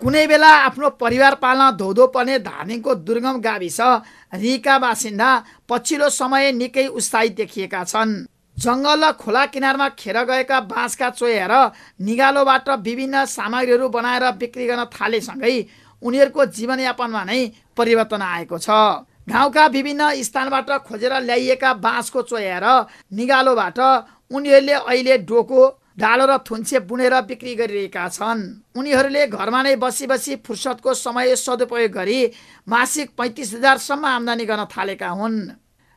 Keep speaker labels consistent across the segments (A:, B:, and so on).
A: कुनै बेला आफ्नो परिवार पाल्न धौधो पर्ने धार्मिकको दुर्गम गाविस रिका बासिन्दा पछिल्लो समय निकै उत्साहित देखिएका छन्। जङ्गल र खोला किनारमा खेर गएका बाँसका चोयाएर निगालोबाट विभिन्न सामग्रीहरू बनाएर बिक्री गर्न थालेसँगै उनीहरूको जीवनयापनमा नै परिवर्तन आएको छ। गाउँका विभिन्न स्थानबाट खोजेर ल्याइएका बाँसको चोयाएर निगालोबाट उनीहरूले अहिले डोको डालो र थुन्से बुनेर बिक्री गरिरहेका छन्। उनीहरूले घरमा नै बसी बसी फुर्सदको समय सदुपयोग गरी मासिक पैँतिस हजारसम्म आम्दानी गर्न थालेका हुन्।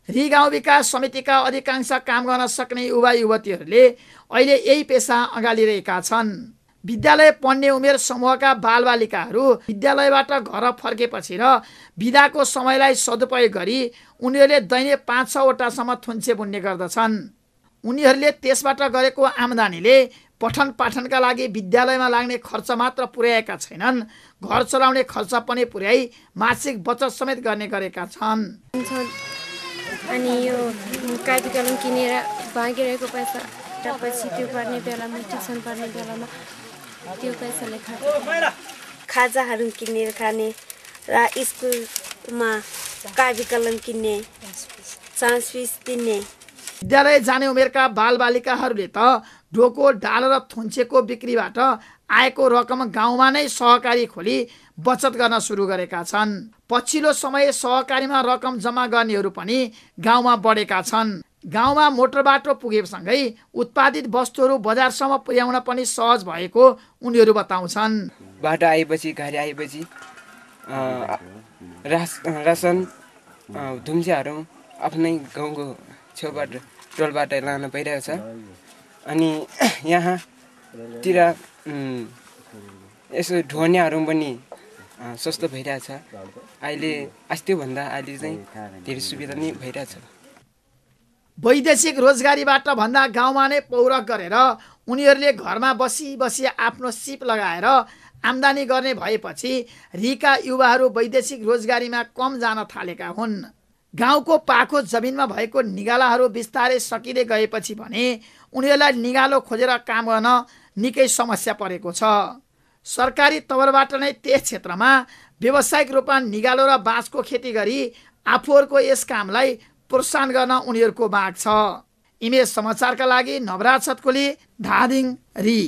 A: रि गाउँ विकास समितिका अधिकांश काम गर्न सक्ने युवा युवतीहरूले अहिले यही पेसा अँगालिरहेका छन्। विद्यालय पढ्ने उमेर समूहका बालबालिकाहरू विद्यालयबाट घर फर्केपछि र बिदाको समयलाई सदुपयोग गरी उनीहरूले दैनिक पाँच छवटासम्म थुन्से बुन्ने गर्दछन्। उनीहरूले त्यसबाट गरेको आम्दानीले पठन पाठनका लागि विद्यालयमा लाग्ने खर्च मात्र पुर्याएका छैनन्। घर चलाउने खर्च पनि पुर्याई मासिक बचत समेत गर्ने गरेका छन्।
B: अनि यो कापी किनेर बाँकिरहेको पैसा पछि त्यो बेलामा ट्युसन पढ्ने बेलामा त्यो पैसाले
C: खाजाहरू किनेर खाने र स्कुलमा कापी कलम किन्ने चान्स फिस दिने।
A: विद्यालय जाने उमेरका बालबालिकाहरूले त ढोको डाल र थुन्चेको बिक्रीबाट आएको रकम गाउँमा नै सहकारी खोली बचत गर्न सुरु गरेका छन्। पछिल्लो समय सहकारीमा रकम जम्मा गर्नेहरू पनि गाउँमा बढेका छन्। गाउँमा मोटर बाटो पुगेसँगै उत्पादित वस्तुहरू बजारसम्म पुर्याउन पनि सहज भएको उनीहरू बताउँछन्।
D: बाटो आएपछि घर आएपछि रास रासन धुम्सियाहरू आफ्नै गाउँको छेउबाट टोलबाट लान परिरहेको छ अनि यहाँतिर यसो ढोनियाहरू पनि सस्तो भइरहेछ। अहिले अस्तिभन्दा अहिले चाहिँ धेरै सुविधा नै भइरहेछ।
A: वैदेशिक रोजगारीबाट भन्दा गाउँमा नै पौरख गरेर उनीहरूले घरमा बसी बसी आफ्नो सिप लगाएर आम्दानी गर्ने भएपछि रिका युवाहरू वैदेशिक रोजगारीमा कम जान थालेका हुन्। गाउँको पाखो जमिनमा भएको निगालाहरू बिस्तारै सकिँदै गएपछि भने उनीहरूलाई निगालो खोजेर काम गर्न निकै समस्या परेको छ। सरकारी तवरबाट नै त्यस क्षेत्रमा व्यावसायिक रूपमा निगालो र बाँसको खेती गरी आफूहरूको यस कामलाई प्रोत्साहन गर्न उनीहरूको माग छ। इमेज समाचारका लागि नवराज सतकोली धादिङ री।